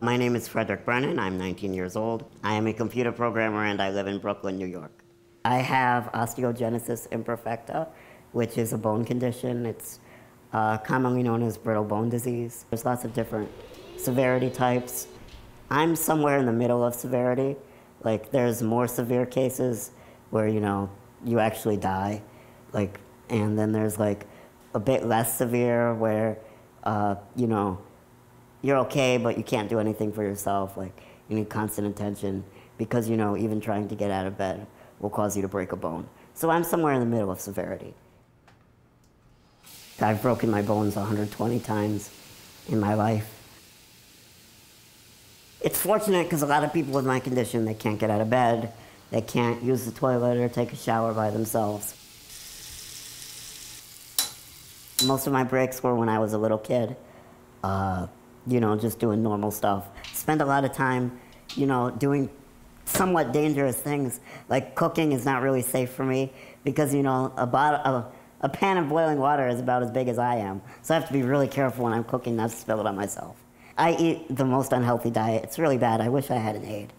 My name is Fredrick Brennan. I'm 19 years old. I am a computer programmer and I live in Brooklyn, New York. I have osteogenesis imperfecta, which is a bone condition. It's uh, commonly known as brittle bone disease. There's lots of different severity types. I'm somewhere in the middle of severity. Like, there's more severe cases where, you know, you actually die. Like, and then there's like a bit less severe where, uh, you know, you're okay, but you can't do anything for yourself. Like you need constant attention because you know even trying to get out of bed will cause you to break a bone. So I'm somewhere in the middle of severity. I've broken my bones 120 times in my life. It's fortunate because a lot of people with my condition, they can't get out of bed, they can't use the toilet or take a shower by themselves. Most of my breaks were when I was a little kid. Uh, you know, just doing normal stuff. Spend a lot of time, you know, doing somewhat dangerous things. Like cooking is not really safe for me because, you know, a, bottle, a, a pan of boiling water is about as big as I am. So I have to be really careful when I'm cooking not to spill it on myself. I eat the most unhealthy diet. It's really bad. I wish I had an aid.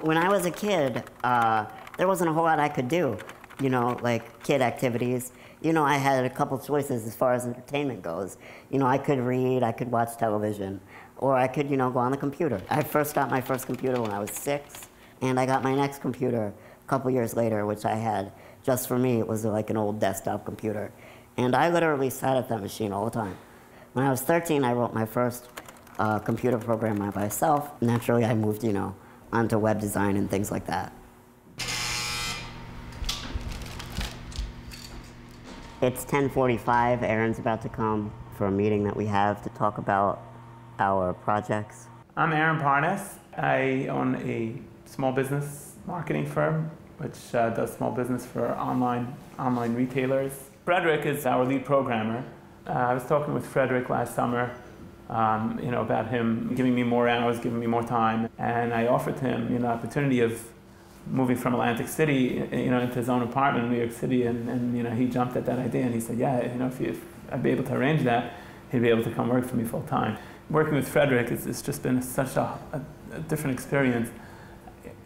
When I was a kid, uh, there wasn't a whole lot I could do, you know, like kid activities you know, I had a couple choices as far as entertainment goes. You know, I could read, I could watch television, or I could, you know, go on the computer. I first got my first computer when I was six, and I got my next computer a couple years later, which I had just for me. It was like an old desktop computer. And I literally sat at that machine all the time. When I was 13, I wrote my first uh, computer program by myself. Naturally, I moved, you know, onto web design and things like that. It's 1045. Aaron's about to come for a meeting that we have to talk about our projects. I'm Aaron Parnas. I own a small business marketing firm which uh, does small business for online online retailers. Fredrick is our lead programmer. Uh, I was talking with Fredrick last summer, um, you know, about him giving me more hours, giving me more time, and I offered him, you know, opportunity of moving from Atlantic City, you know, into his own apartment in New York City, and, and you know, he jumped at that idea, and he said, yeah, you know, if, you, if I'd be able to arrange that, he'd be able to come work for me full time. Working with Fredrick, it's, it's just been such a, a, a, different experience,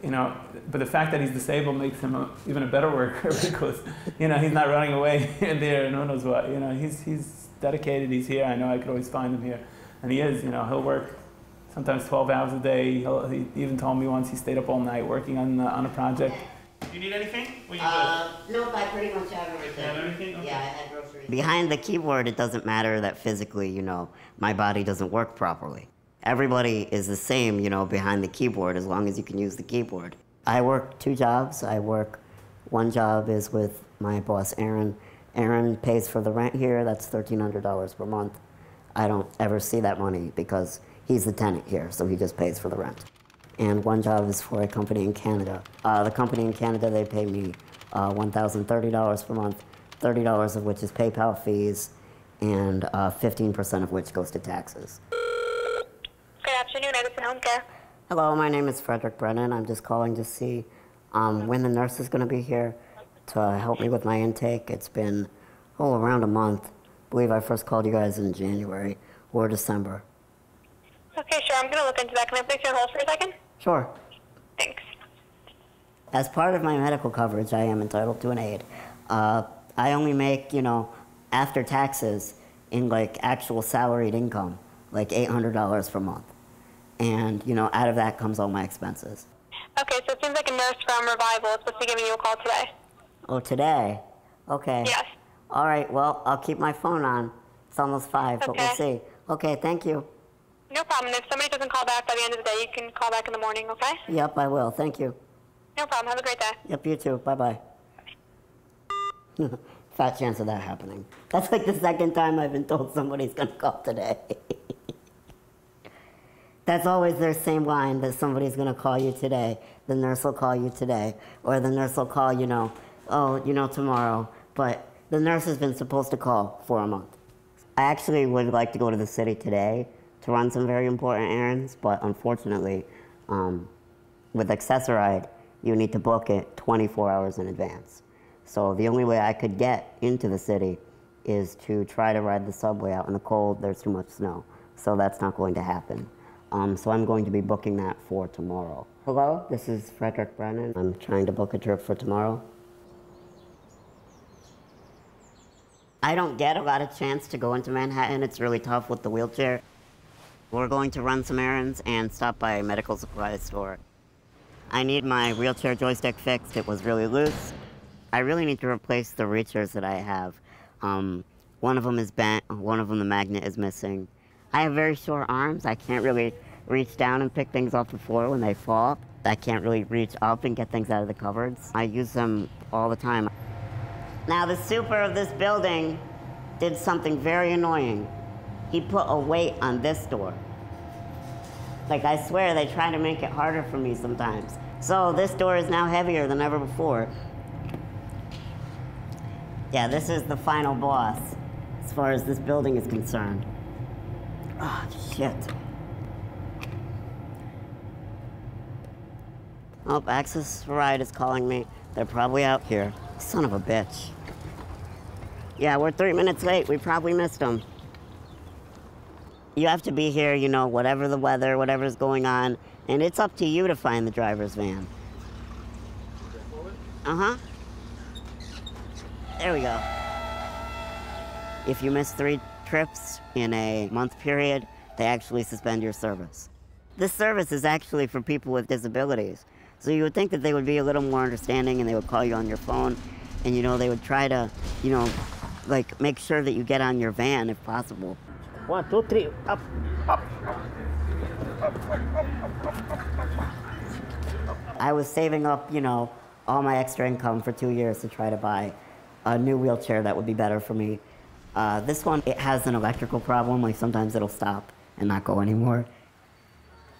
you know, but the fact that he's disabled makes him a, even a better worker because, you know, he's not running away here and there and who knows what, you know, he's, he's dedicated, he's here, I know I could always find him here, and he is, you know, he'll work sometimes 12 hours a day. He'll, he even told me once he stayed up all night working on, on a project. Do you need anything? You uh, no, I pretty much have everything. Have everything? Okay. Yeah, I had groceries. Behind the keyboard, it doesn't matter that physically, you know, my body doesn't work properly. Everybody is the same, you know, behind the keyboard as long as you can use the keyboard. I work two jobs. I work, one job is with my boss, Aaron. Aaron pays for the rent here. That's $1,300 per month. I don't ever see that money because he's the tenant here, so he just pays for the rent. And one job is for a company in Canada. Uh, the company in Canada, they pay me uh, $1,030 per month, $30 of which is PayPal fees, and 15% uh, of which goes to taxes. Good afternoon, Edison Home Care. Hello, my name is Fredrick Brennan. I'm just calling to see um, when the nurse is going to be here to help me with my intake. It's been, oh, around a month. I believe I first called you guys in January or December. Okay, sure. I'm going to look into that. Can I place you on hold for a second? Sure. Thanks. As part of my medical coverage, I am entitled to an aid. Uh, I only make, you know, after taxes in like actual salaried income, like $800 per month. And, you know, out of that comes all my expenses. Okay, so it seems like a nurse from Revival is supposed to be giving you a call today. Oh, today? Okay. Yes. All right, well, I'll keep my phone on. It's almost five, okay. but we'll see. Okay, thank you. No problem. If somebody doesn't call back by the end of the day, you can call back in the morning, okay? Yep, I will. Thank you. No problem. Have a great day. Yep, you too. Bye-bye. Fat chance of that happening. That's like the second time I've been told somebody's going to call today. That's always their same line that somebody's going to call you today. The nurse will call you today. Or the nurse will call, you know, oh, you know, tomorrow. But the nurse has been supposed to call for a month. I actually would like to go to the city today to run some very important errands, but unfortunately, um, with Access-a-Ride, you need to book it 24 hours in advance. So the only way I could get into the city is to try to ride the subway out in the cold. There's too much snow, so that's not going to happen. Um, so I'm going to be booking that for tomorrow. Hello, this is Fredrick Brennan. I'm trying to book a trip for tomorrow. I don't get a lot of chance to go into Manhattan. It's really tough with the wheelchair. We're going to run some errands and stop by a medical supply store. I need my wheelchair joystick fixed. It was really loose. I really need to replace the reachers that I have. Um, one of them is bent, one of them the magnet is missing. I have very short arms. I can't really reach down and pick things off the floor when they fall. I can't really reach up and get things out of the cupboards. I use them all the time. Now, the super of this building did something very annoying. He put a weight on this door. Like, I swear, they try to make it harder for me sometimes. So, this door is now heavier than ever before. Yeah, this is the final boss as far as this building is concerned. Oh, shit. Oh, Access Ride is calling me. They're probably out here. Son of a bitch. Yeah, we're three minutes late. We probably missed them. You have to be here, you know, whatever the weather, whatever's going on, and it's up to you to find the driver's van. Uh huh. There we go. If you miss three trips in a month period, they actually suspend your service. This service is actually for people with disabilities. So you would think that they would be a little more understanding and they would call you on your phone and you know they would try to, you know, like make sure that you get on your van if possible. One, two, three, up, up. I was saving up, you know, all my extra income for two years to try to buy a new wheelchair that would be better for me. Uh, this one, it has an electrical problem, like sometimes it'll stop and not go anymore.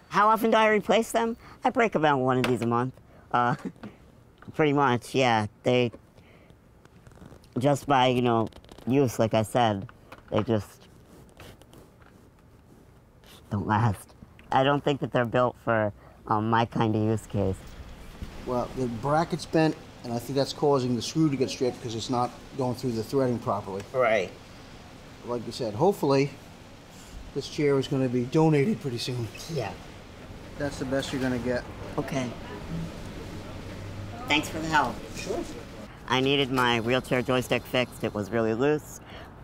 How often do I replace them? I break about one of these a month. Uh, pretty much, yeah. They, just by, you know, use, like I said, they just don't last. I don't think that they're built for um, my kind of use case. Well, the bracket's bent, and I think that's causing the screw to get stripped because it's not going through the threading properly. Right. Like you said, hopefully this chair is going to be donated pretty soon. Yeah. That's the best you're going to get. Okay. Thanks for the help. Sure. I needed my wheelchair joystick fixed. It was really loose,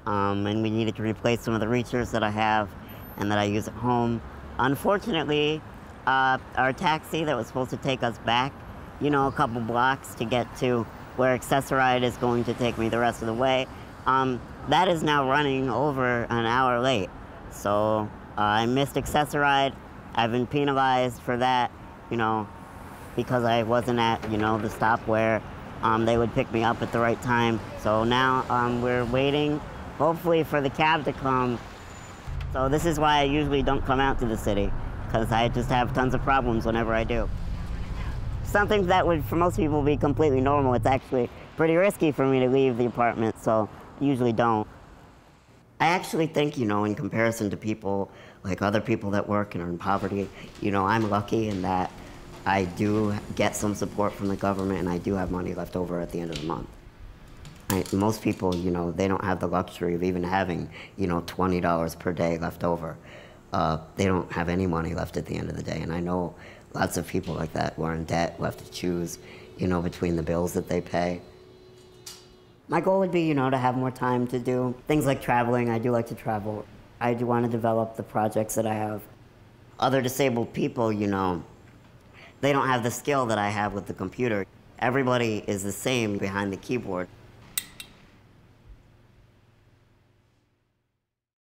um, and we needed to replace some of the reachers that I have and that I use at home. Unfortunately, uh, our taxi that was supposed to take us back, you know, a couple blocks to get to where Access-a-Ride is going to take me the rest of the way, um, that is now running over an hour late. So uh, I missed Access-a-Ride. I've been penalized for that, you know, because I wasn't at, you know, the stop where um, they would pick me up at the right time. So now um, we're waiting, hopefully, for the cab to come. So this is why I usually don't come out to the city, because I just have tons of problems whenever I do. Something that would, for most people, be completely normal. It's actually pretty risky for me to leave the apartment, so usually don't. I actually think, you know, in comparison to people like other people that work and are in poverty, you know, I'm lucky in that I do get some support from the government and I do have money left over at the end of the month. Most people, you know, they don't have the luxury of even having, you know, $20 per day left over. Uh, they don't have any money left at the end of the day. And I know lots of people like that who are in debt, who have to choose, you know, between the bills that they pay. My goal would be, you know, to have more time to do things like traveling. I do like to travel. I do want to develop the projects that I have. Other disabled people, you know, they don't have the skill that I have with the computer. Everybody is the same behind the keyboard.